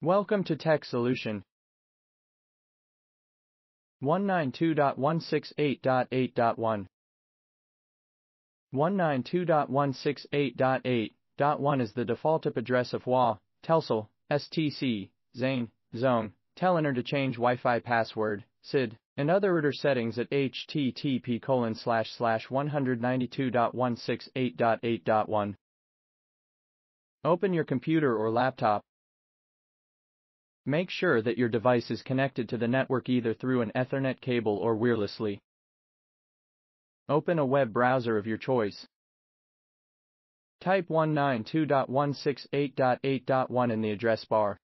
Welcome to Tech Solution. 192.168.8.1 192.168.8.1 is the default IP address of WA, Telcel, STC, Zain, Zone, to change Wi-Fi password, SID, and other router settings at http colon slash slash 192.168.8.1. Open your computer or laptop, Make sure that your device is connected to the network either through an Ethernet cable or wirelessly. Open a web browser of your choice. Type 192.168.8.1 in the address bar.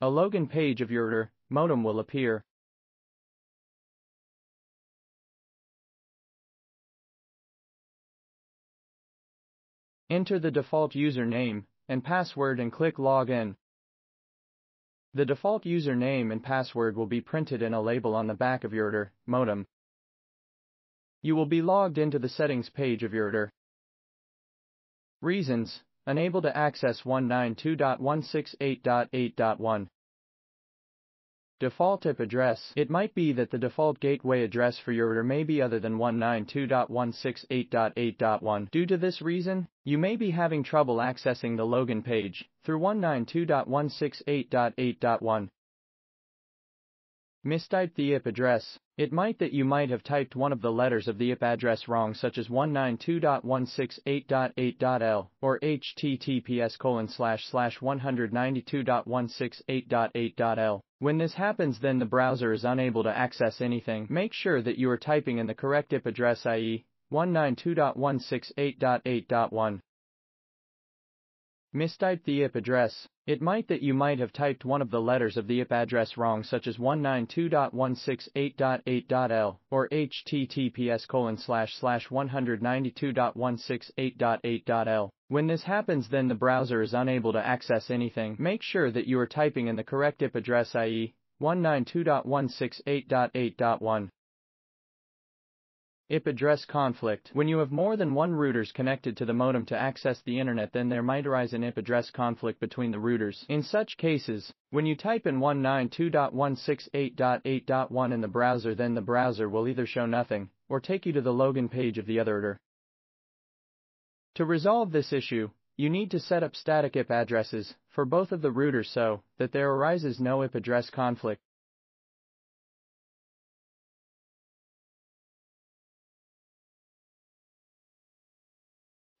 A login page of your modem will appear. Enter the default username and password and click Login. The default username and password will be printed in a label on the back of your modem. You will be logged into the settings page of your router. Reasons: Unable to access 192.168.8.1 Default IP address It might be that the default gateway address for your router may be other than 192.168.8.1. Due to this reason, you may be having trouble accessing the login page through 192.168.8.1. Mistype the IP address. It might that you might have typed one of the letters of the IP address wrong such as 192.168.8.l or https colon slash slash 192.168.8.l. When this happens then the browser is unable to access anything. Make sure that you are typing in the correct IP address i.e. 192.168.8.1. Mistype the IP address. It might that you might have typed one of the letters of the IP address wrong such as 192.168.8.l or https colon slash slash 192.168.8.l. When this happens then the browser is unable to access anything. Make sure that you are typing in the correct IP address i.e. 192.168.8.1. IP address conflict. When you have more than one routers connected to the modem to access the internet then there might arise an IP address conflict between the routers. In such cases, when you type in 192.168.8.1 in the browser then the browser will either show nothing, or take you to the login page of the other router. To resolve this issue, you need to set up static IP addresses for both of the routers so that there arises no IP address conflict.